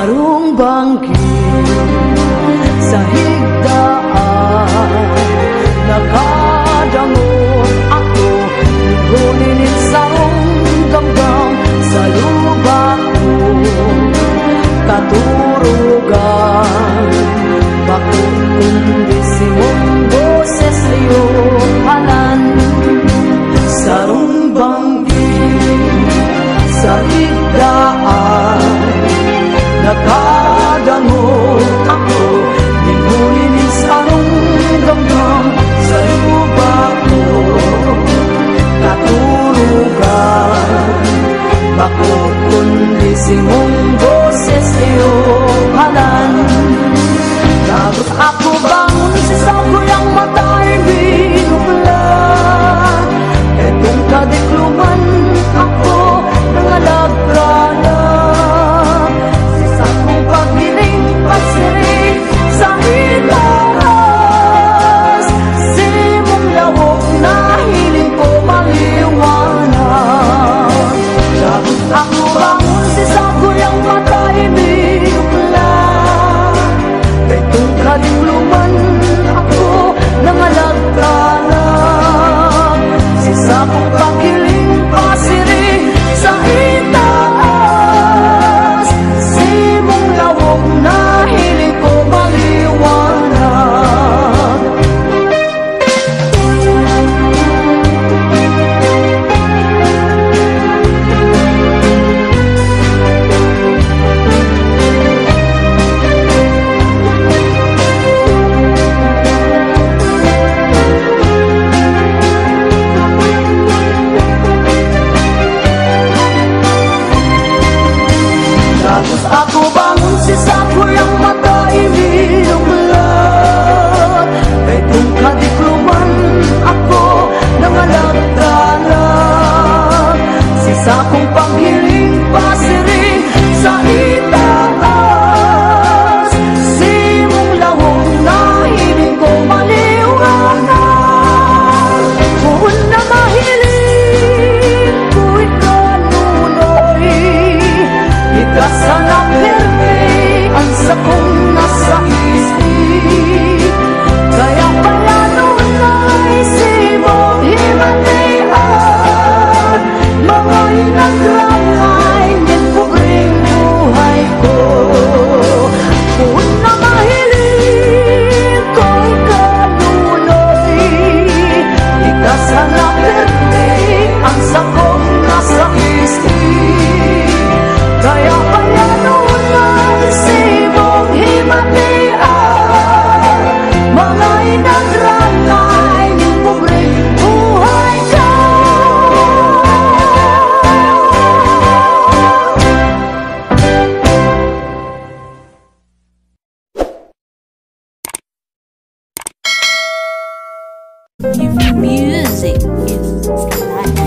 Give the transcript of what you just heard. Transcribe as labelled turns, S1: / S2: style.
S1: larong bangkit sa higdaan. Nakakalaman. những.
S2: The. Music is life.